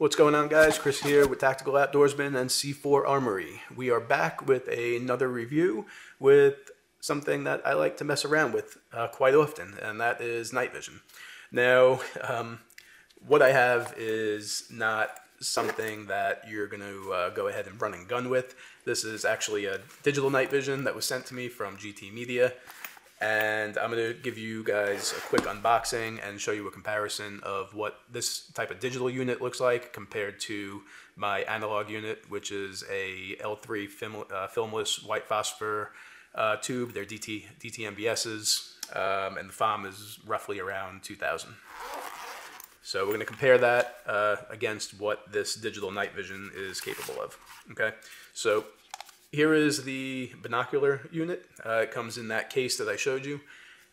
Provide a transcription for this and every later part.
What's going on, guys? Chris here with Tactical Outdoorsman and C4 Armory. We are back with another review with something that I like to mess around with uh, quite often, and that is night vision. Now, um, what I have is not something that you're going to uh, go ahead and run and gun with. This is actually a digital night vision that was sent to me from GT Media and I'm going to give you guys a quick unboxing and show you a comparison of what this type of digital unit looks like compared to my analog unit, which is a L3 film, uh, filmless white phosphor uh, tube. They're DT, DTMBSs, um, and the FOM is roughly around 2000. So we're going to compare that uh, against what this digital night vision is capable of. Okay, so here is the binocular unit. Uh, it comes in that case that I showed you.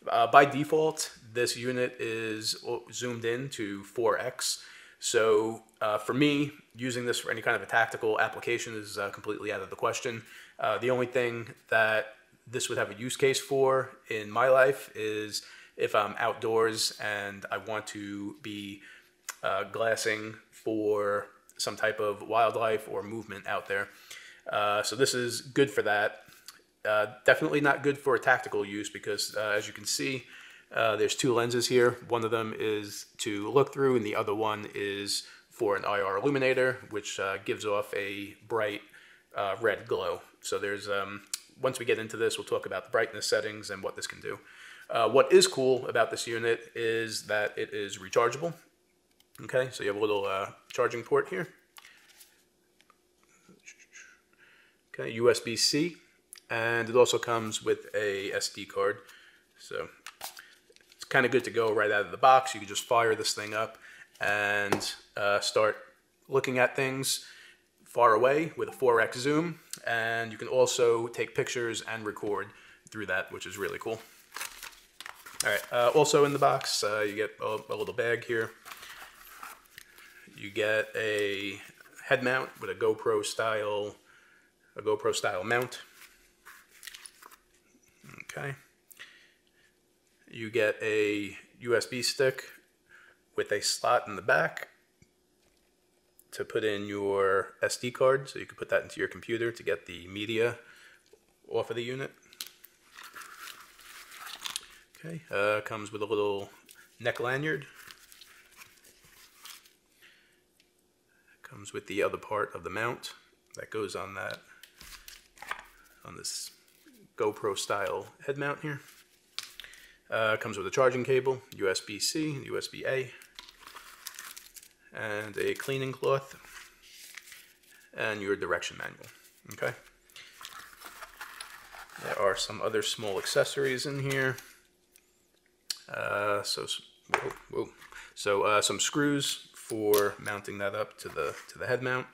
Uh, by default, this unit is zoomed in to 4x. So uh, for me, using this for any kind of a tactical application is uh, completely out of the question. Uh, the only thing that this would have a use case for in my life is if I'm outdoors and I want to be uh, glassing for some type of wildlife or movement out there. Uh, so this is good for that. Uh, definitely not good for tactical use because uh, as you can see, uh, there's two lenses here. One of them is to look through and the other one is for an IR illuminator, which uh, gives off a bright red glow. So there's, um, once we get into this, we'll talk about the brightness settings and what this can do. what is cool about this unit is that it is rechargeable. Okay, so you have a little charging port here. Okay, USB-C, and it also comes with a SD card. So it's kind of good to go right out of the box. You can just fire this thing up and uh, start looking at things far away with a 4x zoom. And you can also take pictures and record through that, which is really cool. All right, uh, also in the box, uh, you get a, a little bag here. You get a head mount with a GoPro style a GoPro style mount. Okay. You get a USB stick with a slot in the back to put in your SD card, so you can put that into your computer to get the media off of the unit. Okay, uh, comes with a little neck lanyard. Comes with the other part of the mount that goes on that on this GoPro style head mount here. Uh, comes with a charging cable, USB-C, USB-A, and a cleaning cloth, and your direction manual. Okay. There are some other small accessories in here. Uh, so, whoa, whoa. so uh, some screws for mounting that up to the to the head mount.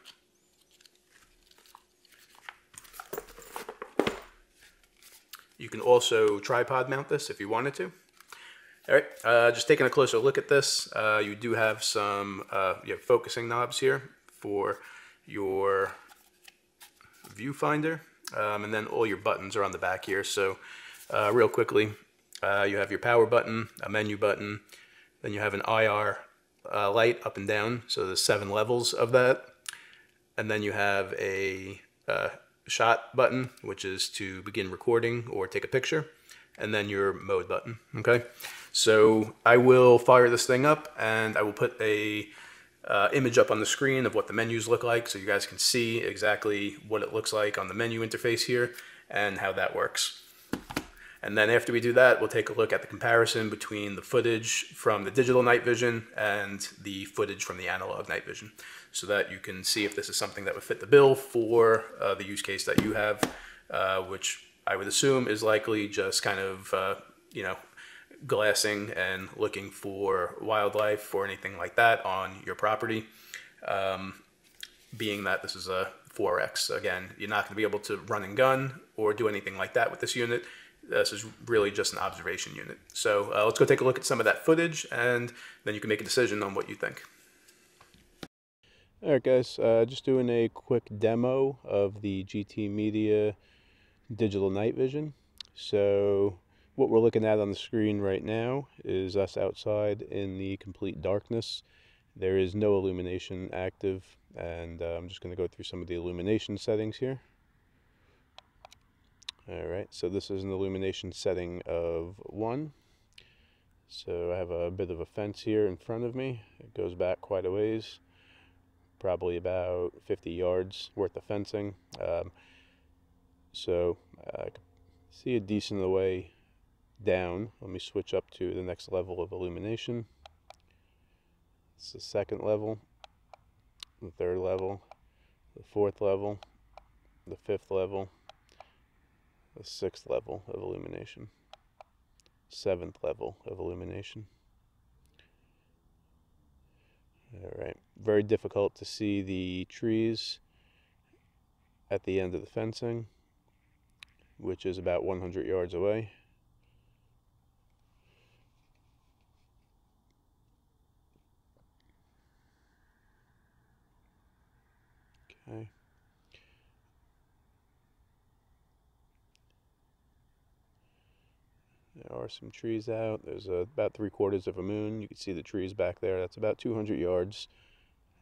You can also tripod mount this if you wanted to. All right, uh, just taking a closer look at this, uh, you do have some uh, you have focusing knobs here for your viewfinder, um, and then all your buttons are on the back here. So uh, real quickly, uh, you have your power button, a menu button, then you have an IR uh, light up and down, so there's seven levels of that. And then you have a shot button, which is to begin recording or take a picture, and then your mode button, okay? So I will fire this thing up and I will put a uh, image up on the screen of what the menus look like so you guys can see exactly what it looks like on the menu interface here and how that works. And then after we do that, we'll take a look at the comparison between the footage from the digital night vision and the footage from the analog night vision so that you can see if this is something that would fit the bill for uh, the use case that you have, uh, which I would assume is likely just kind of, uh, you know, glassing and looking for wildlife or anything like that on your property. Um, being that this is a 4X, again, you're not going to be able to run and gun or do anything like that with this unit. This is really just an observation unit. So uh, let's go take a look at some of that footage and then you can make a decision on what you think. Alright guys, uh, just doing a quick demo of the GT Media Digital Night Vision. So what we're looking at on the screen right now is us outside in the complete darkness There is no illumination active, and uh, I'm just going to go through some of the illumination settings here. All right, so this is an illumination setting of 1. So I have a bit of a fence here in front of me. It goes back quite a ways, probably about 50 yards worth of fencing. Um, so I can see a decent way down. Let me switch up to the next level of illumination. It's the second level, the third level, the fourth level, the fifth level, the sixth level of illumination, seventh level of illumination. All right, very difficult to see the trees at the end of the fencing, which is about 100 yards away. Okay. There are some trees out. There's about three quarters of a moon. You can see the trees back there. That's about 200 yards.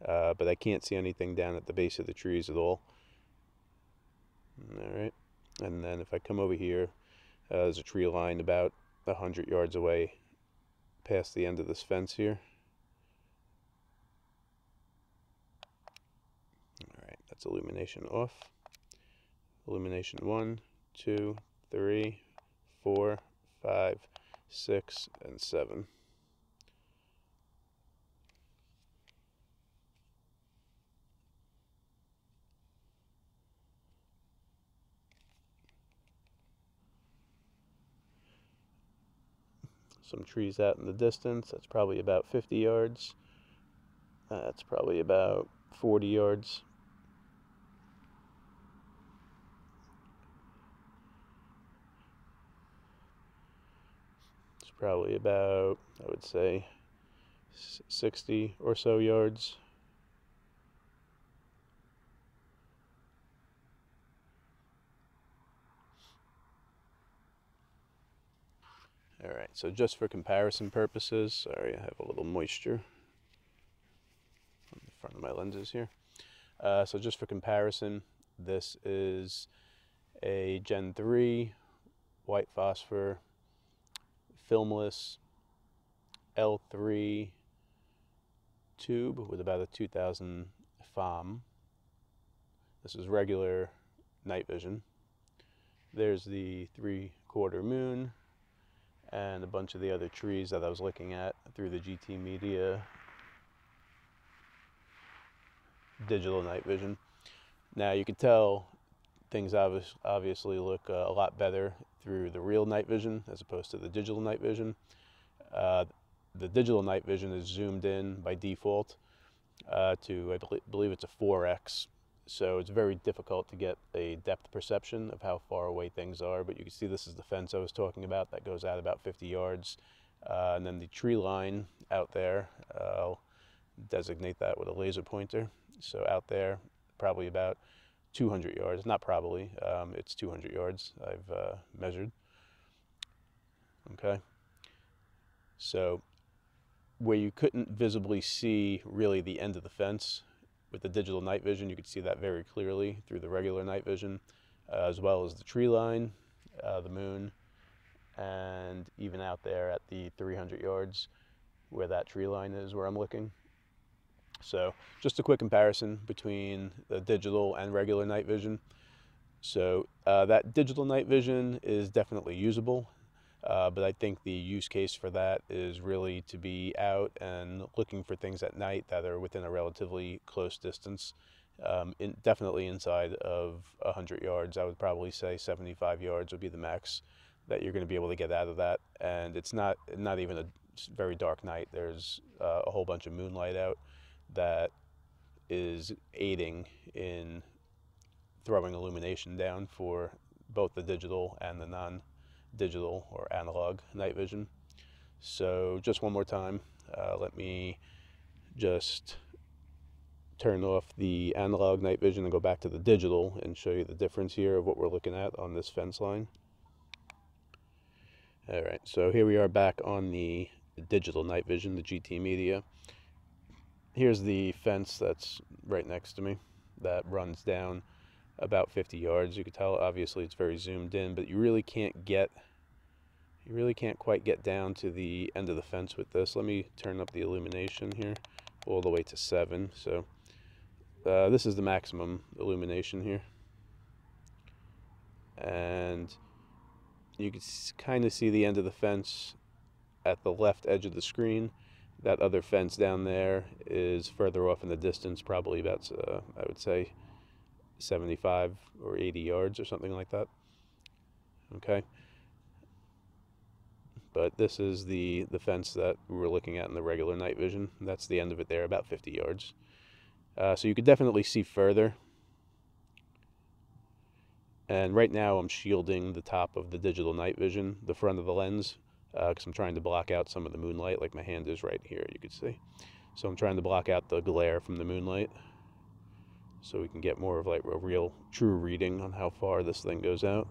Uh, but I can't see anything down at the base of the trees at all. All right. And then if I come over here, uh, there's a tree line about 100 yards away past the end of this fence here. All right, that's illumination off. Illumination one, two, three, four, five, six, and seven. Some trees out in the distance. That's probably about 50 yards. That's probably about 40 yards. It's probably about, I would say, 60 or so yards. All right, so just for comparison purposes, sorry, I have a little moisture on the front of my lenses here. Uh, so just for comparison, this is a Gen 3 white phosphor filmless L3 tube with about a 2000 FOM. This is regular night vision. There's the three quarter moon and a bunch of the other trees that I was looking at through the GT Media digital night vision. Now you can tell things obvious, obviously look uh, a lot better through the real night vision as opposed to the digital night vision. Uh, the digital night vision is zoomed in by default uh, to, I believe it's a 4x. So it's very difficult to get a depth perception of how far away things are. But you can see this is the fence I was talking about that goes out about 50 yards. Uh, and then the tree line out there, I'll designate that with a laser pointer. So out there, probably about 200 yards. Not probably, um, it's 200 yards I've uh, measured. Okay. So where you couldn't visibly see really the end of the fence with the digital night vision, you could see that very clearly through the regular night vision, uh, as well as the tree line, uh, the moon, and even out there at the 300 yards where that tree line is where I'm looking. So just a quick comparison between the digital and regular night vision. So uh, that digital night vision is definitely usable, uh, but I think the use case for that is really to be out and looking for things at night that are within a relatively close distance. Um, in, definitely inside of 100 yards. I would probably say 75 yards would be the max that you're going to be able to get out of that. And it's not not even a very dark night. There's uh, a whole bunch of moonlight out that is aiding in throwing illumination down for both the digital and the non-digital or analog night vision. So just one more time, uh, let me just turn off the analog night vision and go back to the digital and show you the difference here of what we're looking at on this fence line. All right, so here we are back on the digital night vision, the GT Media. here's the fence that's right next to me that runs down about 50 yards. You can tell obviously it's very zoomed in, but you really can't get you really can't quite get down to the end of the fence with this. Let me turn up the illumination here all the way to 7. So uh, this is the maximum illumination here. And you can kind of see the end of the fence at the left edge of the screen. That other fence down there is further off in the distance, probably about, uh, I would say, 75 or 80 yards or something like that. Okay. But this is the, the fence that we were looking at in the regular night vision. That's the end of it there, about 50 yards. Uh, so you could definitely see further. And right now I'm shielding the top of the digital night vision, the front of the lens, because uh, I'm trying to block out some of the moonlight, like my hand is right here, you can see. So I'm trying to block out the glare from the moonlight so we can get more of like a real true reading on how far this thing goes out.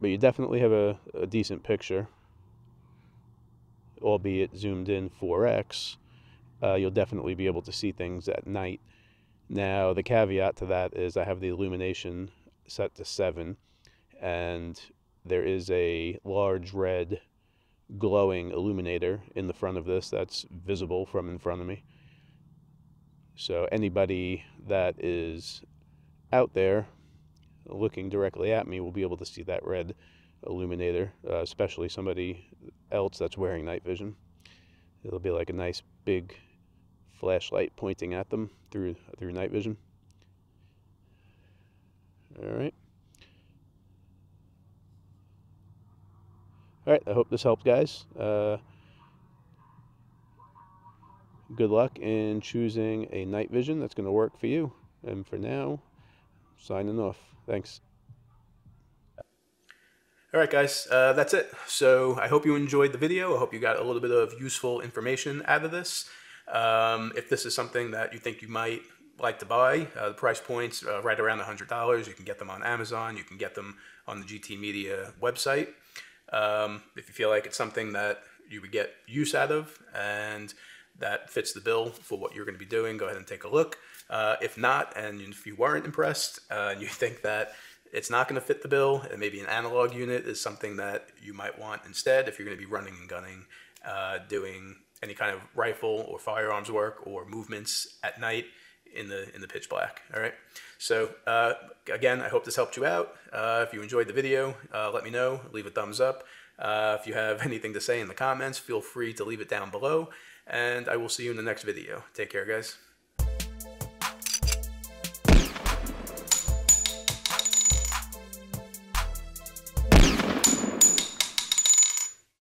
But you definitely have a, a decent picture, albeit zoomed in 4x. Uh, you'll definitely be able to see things at night. Now, the caveat to that is I have the illumination set to 7, and there is a large red glowing illuminator in the front of this that's visible from in front of me. So anybody that is out there looking directly at me will be able to see that red illuminator, uh, especially somebody else that's wearing night vision. It'll be like a nice big flashlight pointing at them through through night vision. All right. All right, I hope this helped, guys. Uh, good luck in choosing a night vision that's going to work for you. And for now, signing off. Thanks. All right, guys, uh, that's it. So I hope you enjoyed the video. I hope you got a little bit of useful information out of this. Um, if this is something that you think you might like to buy, uh, the price point's uh, right around $100. You can get them on Amazon. You can get them on the GT Media website. Um, if you feel like it's something that you would get use out of and that fits the bill for what you're going to be doing, go ahead and take a look. Uh, if not, and if you weren't impressed uh, and you think that it's not going to fit the bill, and maybe an analog unit is something that you might want instead if you're going to be running and gunning, uh, doing any kind of rifle or firearms work or movements at night in the in the pitch black. All right. So uh, again, I hope this helped you out. Uh, if you enjoyed the video, uh, let me know. Leave a thumbs up. Uh, if you have anything to say in the comments, feel free to leave it down below. And I will see you in the next video. Take care, guys.